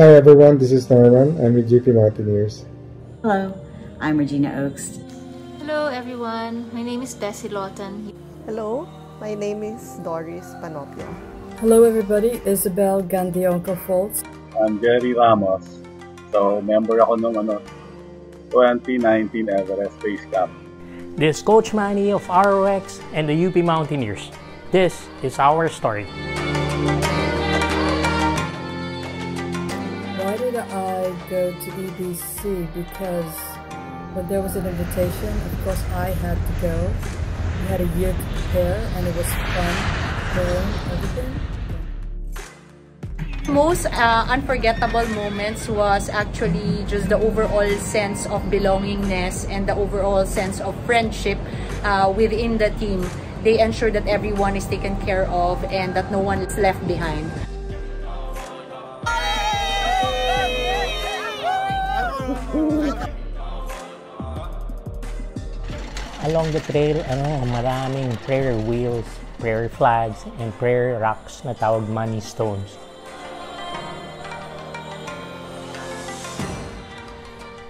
Hi everyone, this is Norman. I'm with UP Mountaineers. Hello, I'm Regina Oaks. Hello everyone, my name is Bessie Lawton. Hello, my name is Doris Panopia. Hello everybody, Isabel Gandhi Uncle Falls. I'm Jerry Ramos. So, member ako nung ano, 2019 Everest Base Camp. This is Coach Manny of ROX and the UP Mountaineers. This is our story. Why did I go to EBC? Because when there was an invitation, of course I had to go. We had a year to prepare and it was fun preparing everything. Most uh, unforgettable moments was actually just the overall sense of belongingness and the overall sense of friendship uh, within the team. They ensure that everyone is taken care of and that no one is left behind. Along the trail, ano, maraming prayer wheels, prayer flags, and prayer rocks na tawag money stones.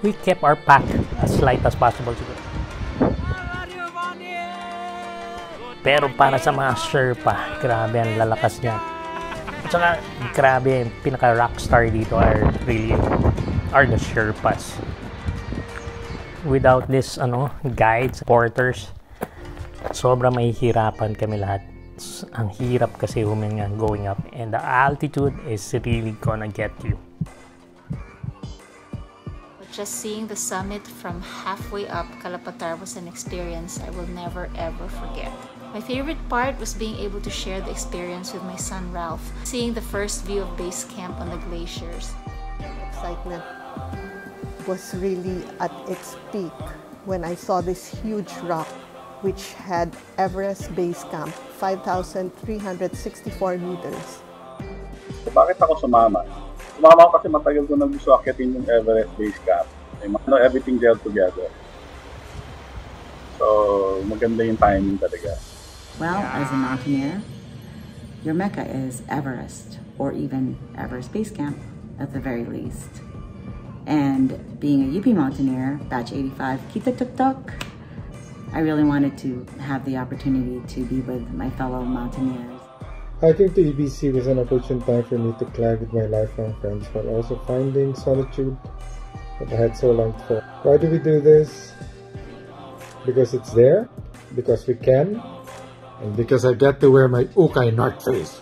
We kept our pack as light as possible siguro. Pero para sa mga Sherpa, grabe ang lalakas niya. At saka, grabe, pinaka rockstar dito are really are the Sherpas. Without this ano guides, porters, sobra mahihirapan kami lahat. Ang hirap kasi huminga going up and the altitude is really gonna get you. Just seeing the summit from halfway up Kala Patthar was an experience I will never ever forget. My favorite part was being able to share the experience with my son Ralph, seeing the first view of base camp on the glaciers. Excitement was really at its peak when I saw this huge rock which had Everest Base Camp, 5,364 meters. So, bakit ako sumama? Sumama ako kasi matagal ko na gusto akitin yung Everest Base Camp. Ay, ano, everything gel together. So, maganda yung timing talaga. Well, as a mountaineer, your mecca is Everest, or even Everest Base Camp at the very least. And being a UP mountaineer, batch 85, Kita Tuk Tuk, I really wanted to have the opportunity to be with my fellow mountaineers. Hiking to EBC was an opportune time for me to collide with my lifelong friends while also finding solitude that I had so longed for. Why do we do this? Because it's there, because we can, and because I get to wear my Ukay North Face.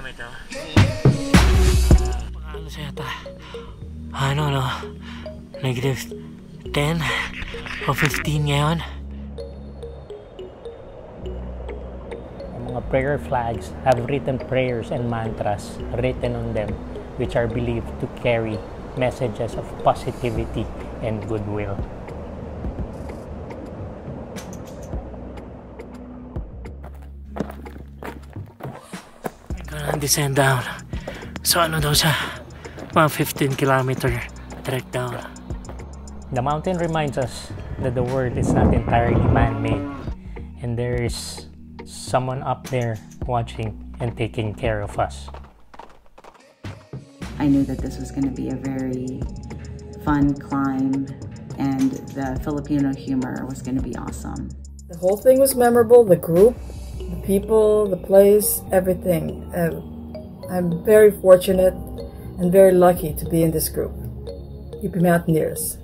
Nagamit oh. Ano sa yata? Ano, no? Negative 10 o 15 ngayon. Ang mga prayer flags have written prayers and mantras written on them which are believed to carry messages of positivity and goodwill. Gonna descend down. So ano daw siya? Mga 15 kilometer trek down. The mountain reminds us that the world is not entirely man-made and there is someone up there watching and taking care of us. I knew that this was going to be a very fun climb and the Filipino humor was going to be awesome. The whole thing was memorable. The group, the people, the place, everything. Uh, I'm very fortunate and very lucky to be in this group. UP Mountaineers.